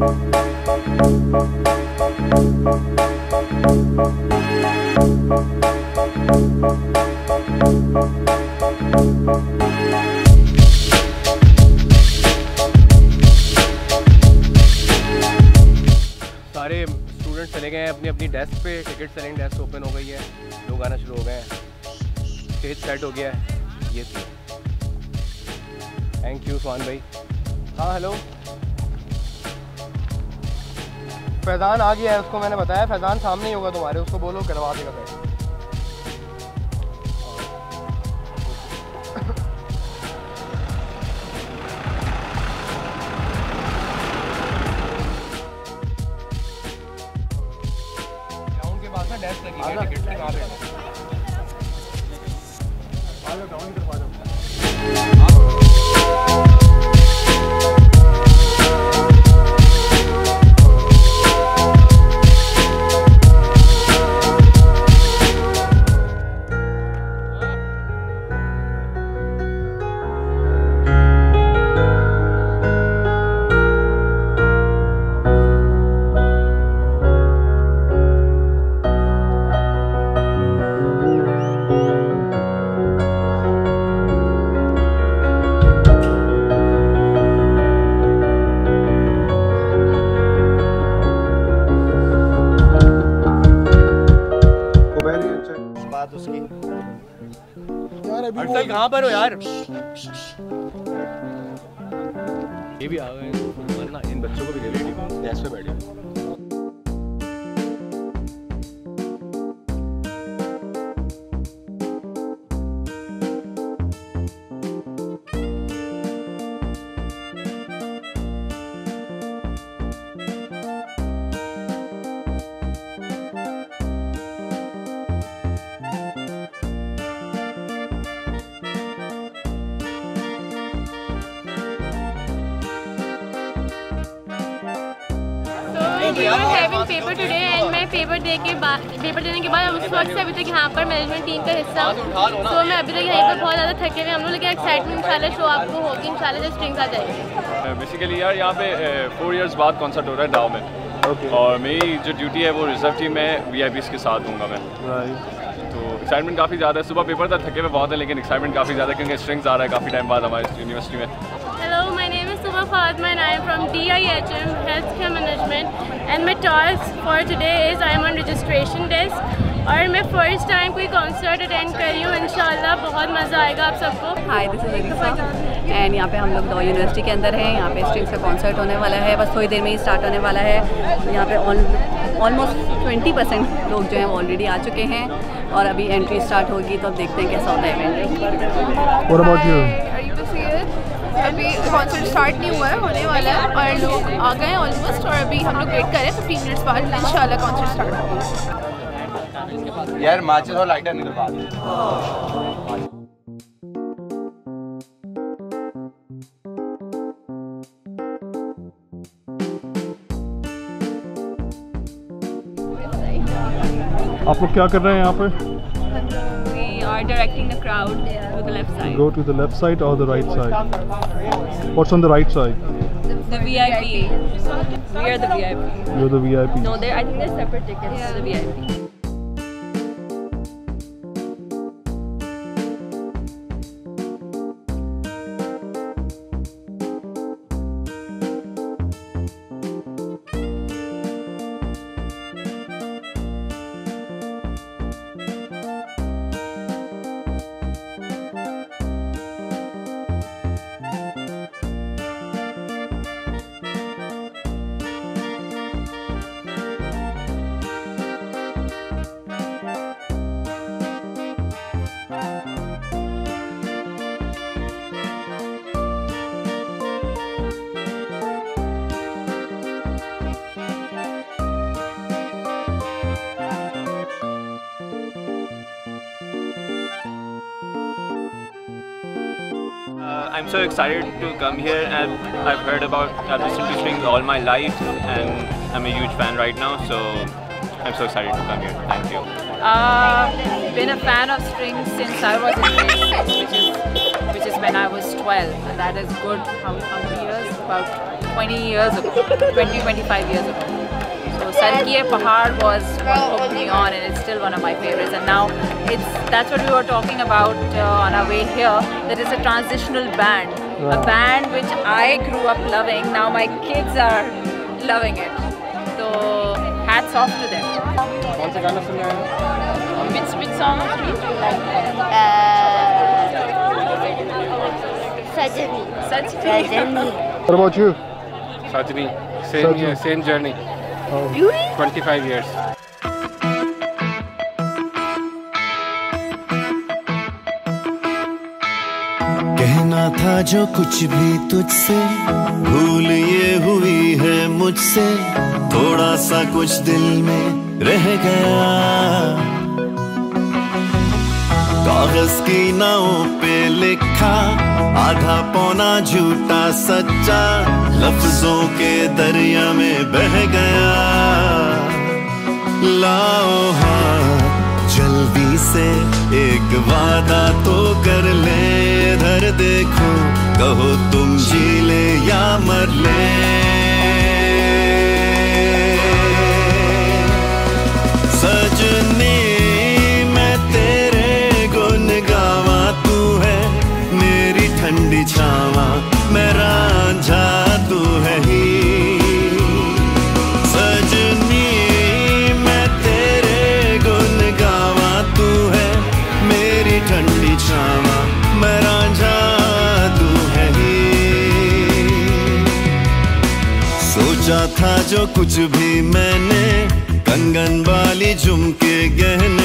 सारे स्टूडेंट चले गए हैं, अपनी अपनी डेस्क पे टिकट सेलिंग डेस्क ओपन हो गई है, लोग आना शुरू हो गए हैं। स्टेज सेट हो गया है, ये थी। थैंक यू सुहान भाई। हाँ हेलो फैज़ान आ गया है उसको मैंने बताया फैज़ान सामने ही होगा तुम्हारे उसको बोलो करवा देगा ना डेस्क लगी है टिकट कहाँ पर हो यार? ये भी आ गए वरना इन बच्चों को भी ले लेंगे पे बैठे Paper today and मैं पेपर दे के बाद पेपर देने के बाद उस वक्त से अभी तक यहाँ पर मैनेजमेंट टीम का हिस्सा हूँ। तो मैं अभी तक यहाँ पर बहुत ज़्यादा थके हुए हम लोग लेकिन एक्साइटमेंट इंशाल्लाह शो आपको होगी। इंशाल्लाह जब स्ट्रिंग्स आ जाएगी। बेसिकली यार यहाँ पे फोर इयर्स बाद कॉन्सर्ट हो रहा है डाव में। Okay. और मेरी जो ड्यूटी है वो रिज़र्व टीम में वी के साथ दूँगा मैं। तो एक्साइटमेंट काफ़ी ज़्यादा है। सुबह पेपर था थके हुए बहुत है लेकिन एक्साइटमेंट काफ़ी ज़्यादा है क्योंकि स्ट्रिंग्स आ रहा है काफ़ी टाइम बाद हमारे यूनिवर्सिटी में। Hello, my Subha Fatma and I am from DIHM Healthcare Management. And my task for today is I am on registration desk. और मैं फ़र्स्ट टाइम कोई कॉन्सर्ट अटेंड कर रही हूँ इंशाल्लाह बहुत मज़ा आएगा आप सबको। Hi this is Alisa and यहाँ पे हम लोग लॉ यूनिवर्सिटी के अंदर हैं। यहाँ पे स्ट्रिंग्स का कॉन्सर्ट होने वाला है बस थोड़ी देर में ही स्टार्ट होने वाला है। यहाँ पे ऑलमोस्ट ट्वेंटी परसेंट लोग जो हैं वो ऑलरेडी आ चुके हैं। और अभी एंट्री स्टार्ट होगी तो अब देखते हैं कैसा होता है इवेंट What about you? अभी कॉन्सर्ट स्टार्ट नहीं हुआ है होने वाला है और लोग आ गए हैं ऑलमोस्ट और अभी हम लोग वेट कर रहे हैं फिफ्टीन मिनट्स बाद इंशाल्लाह कॉन्सर्ट स्टार्ट होगा। यार माचिस और लाइटर निकल बात। आप लोग क्या कर रहे हैं यहाँ पे? Are directing the crowd to the left side. Go to the left side or the right side? What's on the right side? The VIP. We are the VIP. You're the VIP. No, there. I think there's separate tickets to the VIP. I'm so excited to come here and I've heard about, I've to strings all my life and I'm a huge fan right now so I'm so excited to come here. Thank you. Uh, been a fan of strings since I was which is which is when I was 12, and that is good. How, how many years? About 20 years ago, 20, 25 years ago. So Sarkiye Pahad was what hooked me on and it's still one of my favorites. And now it's that's what we were talking about uh, on our way here. That is a transitional band. A band which I grew up loving. Now my kids are loving it. So hats off to them. कौन सा गाना सुन रहे हैं Which, which song of yours do you like? Sajani. Such Sajani. What about you? Sajni same Sajni. year, same journey Oh. 25 years कहना था जो कुछ भी तुझसे, भूल ये हुई है मुझसे थोड़ा सा कुछ दिल में रह गया कागज़ की नाव पे लिखा आधा पौना झूठा सच्चा लफ्जों के दरिया में बह गया। लाओ हाँ जल्दी से एक वादा तो कर ले। इधर देखो, कहो तुम जी ले या मर ले। रांझा तू है ही। सजनी, मैं तेरे गुन गावा तू है मेरी ठंडी छावा मैं रांझा तू है ही। सोचा था जो कुछ भी मैंने, कंगन वाली झुमके गहने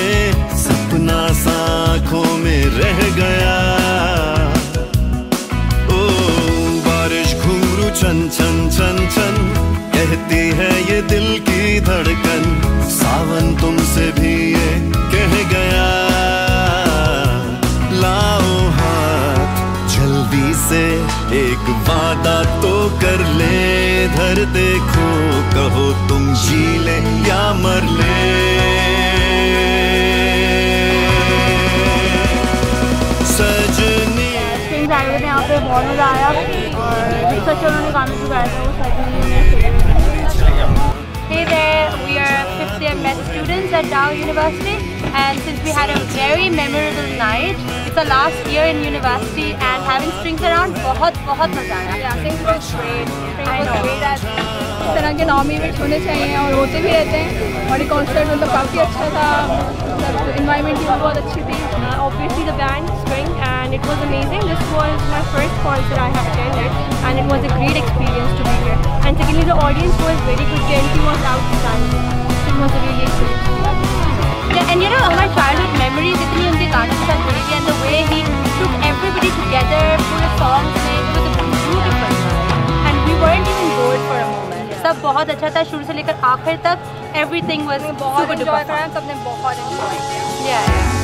कहती है ये दिल की धड़कन। सावन तुमसे भी ये कह गया। लाओ हाथ, जल्दी से एक वादा तो कर ले। धर देखो, कहो तुम जी ले या मर ले। सजनी। आया। और जिस अच्छा उन्होंने गाने से गाया था, वो Hey there, we are fifth year med students at Dow University and since we had a very memorable night, it's the last year in university and having strings around बहुत बहुत मज़ा आया. Yeah, strings was great. Strings was great as इस तरह के नॉम events होने चाहिए और होते भी रहते हैं और ये कॉन्सर्ट मतलब काफ़ी अच्छा था मतलब इन्वायरमेंट भी बहुत अच्छी थी obviously the band string and it was amazing. This was my first concert I have attended and it was a great experience to be here. And secondly the audience was very good. The entry was outstanding. It was a really experience. Yeah, and you know my childhood memories इतनी उनके गानों के साथ जुड़ी हुई and the way he took everybody together पूरे songs में it was a beautiful and we weren't even bored for a moment. सब बहुत अच्छा था शुरू से लेकर आखिर तक everything was बहुत super enjoy duper करा fun. सबने बहुत enjoy किया Yeah.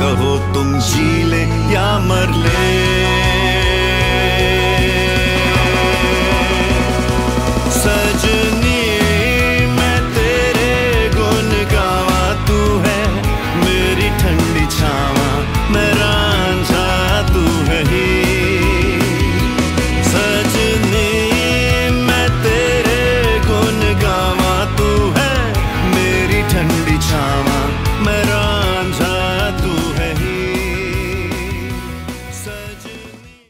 कहो तुम जी ले या मर ले।